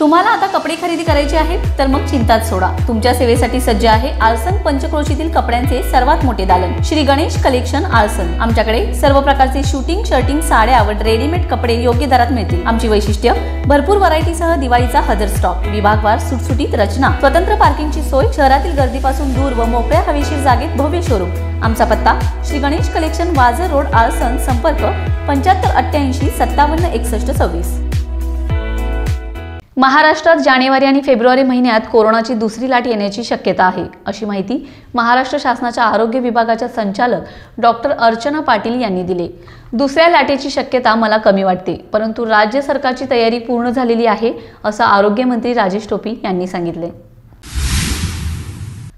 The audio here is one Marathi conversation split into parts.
तुम्हाला आता कपडे खरेदी करायचे आहेत तर मग चिंताच सोडा. तुमच्या सेवेसाठी सज्ज आहे आळसन पंचक्रोशीतील कपड्यांचे सर्वात मोठे दालन. श्री गणेश कलेक्शन आळसन. आमच्याकडे सर्व प्रकारचे शूटिंग शर्टिंग साड्या व रेडीमेड कपडे योग्य दरात मिळतील. आमची वैशिष्ट्य भरपूर व्हरायटीसह दिवाळीचा हजर स्टॉक विभागवार सुटसुटीत रचना स्वतंत्र पार्किंगची सोय शहरातील गर्दीपासून दूर व मोकळ्या हवेशीर जागेत भव्य शोरूम आमचा पत्ता श्री गणेश कलेक्शन वाजर रोड आळसन संपर्क पंच्याहत्तर अठ्ठ्याऐंशी सत्तावन्न एकसष्ट सव्वीस. महाराष्ट्रात जानेवारी आणि फेब्रुवारी महिन्यात कोरोनाची दुसरी लाट येण्याची शक्यता आहे अशी माहिती महाराष्ट्र शासनाच्या आरोग्य विभागाच्या संचालक डॉक्टर अर्चना पाटील यांनी दिली. दुसऱ्या लाटेची शक्यता मला कमी वाटते परंतु राज्य सरकारची तयारी पूर्ण झालेली आहे असं आरोग्यमंत्री राजेश टोपी यांनी सांगितले.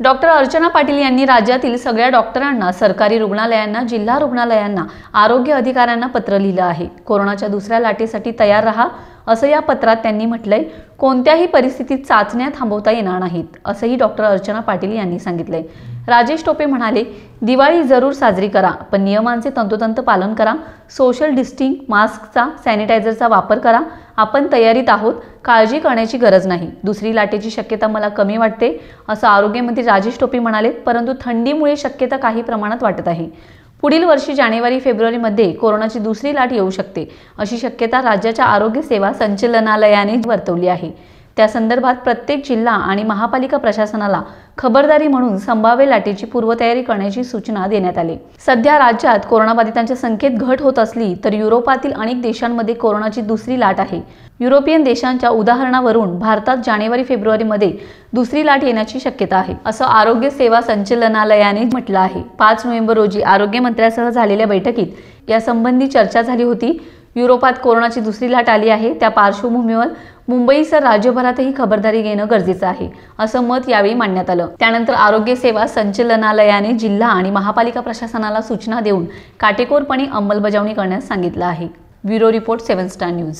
डॉक्टर अर्चना पाटील यांनी राज्यातील सगळ्या डॉक्टरांना सरकारी रुग्णालयांना जिल्हा रुग्णालयांना आरोग्य अधिकाऱ्यांना पत्र लिहिलं आहे. कोरोनाच्या दुसऱ्या लाटेसाठी तयार रहा असं या पत्रात त्यांनी म्हटलंय. कोणत्याही परिस्थितीत चाचण्या थांबवता येणार नाहीत असंही डॉक्टर अर्चना पाटील यांनी सांगितलंय. राजेश टोपे म्हणाले दिवाळी जरूर साजरी करा पण नियमांचे तंतोतंत पालन करा. सोशल डिस्टिंग मास्कचा सॅनिटायझरचा वापर करा. आपण तयारीत आहोत काळजी करण्याची गरज नाही. दुसरी लाटेची शक्यता मला कमी वाटते असं आरोग्यमंत्री राजेश टोपे म्हणाले परंतु थंडीमुळे शक्यता काही प्रमाणात वाटत आहे. पुढील वर्षी जानेवारी फेब्रुवारीमध्ये कोरोनाची दुसरी लाट येऊ शकते अशी शक्यता राज्याच्या आरोग्य सेवा संचलनालयाने वर्तवली आहे. त्या संदर्भात प्रत्येक जिल्हा आणि महापालिका प्रशासनाला खबरदारी म्हणून संभाव्य लाटेची पूर्वतयारी करण्याची सूचना देण्यात आली. सध्या राज्यात कोरोनाबाधितांच्या संख्येत घट होत असली तर युरोपातील अनेक देशांमध्ये कोरोनाची दुसरी लाट आहे. युरोपियन देशांच्या उदाहरणावरून भारतात जानेवारी फेब्रुवारीमध्ये दुसरी लाट येण्याची शक्यता आहे असं आरोग्य सेवा संचलनालयाने म्हटलं आहे. पाच नोव्हेंबर रोजी आरोग्यमंत्र्यासह झालेल्या बैठकीत यासंबंधी चर्चा झाली होती. युरोपात कोरोनाची दुसरी लाट आली आहे. त्या पार्श्वभूमीवर मुंबईसह राज्यभरातही खबरदारी घेणं गरजेचं आहे असं मत यावेळी मांडण्यात आलं. त्यानंतर आरोग्य सेवा संचलनालयाने जिल्हा आणि महापालिका प्रशासनाला सूचना देऊन काटेकोरपणे अंमलबजावणी करण्यास सांगितलं आहे. Bureau report seven star news.